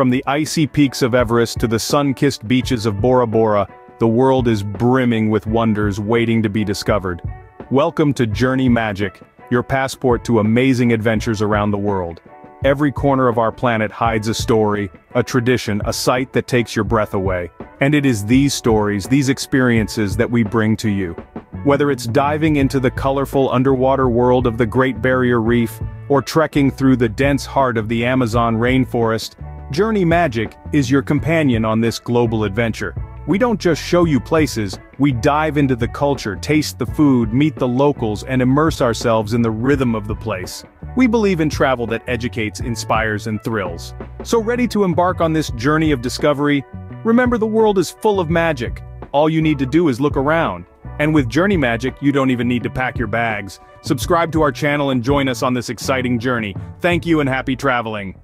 From the icy peaks of Everest to the sun-kissed beaches of Bora Bora, the world is brimming with wonders waiting to be discovered. Welcome to Journey Magic, your passport to amazing adventures around the world. Every corner of our planet hides a story, a tradition, a sight that takes your breath away. And it is these stories, these experiences that we bring to you. Whether it's diving into the colorful underwater world of the Great Barrier Reef, or trekking through the dense heart of the Amazon rainforest, Journey Magic is your companion on this global adventure. We don't just show you places, we dive into the culture, taste the food, meet the locals, and immerse ourselves in the rhythm of the place. We believe in travel that educates, inspires, and thrills. So ready to embark on this journey of discovery? Remember the world is full of magic. All you need to do is look around. And with Journey Magic, you don't even need to pack your bags. Subscribe to our channel and join us on this exciting journey. Thank you and happy traveling.